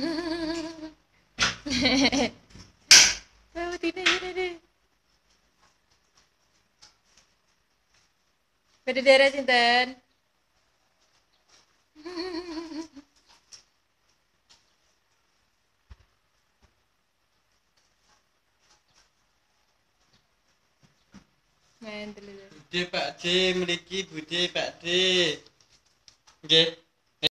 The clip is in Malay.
Pada main dulu Budi Pak D, memiliki Budi Pak D Nggih.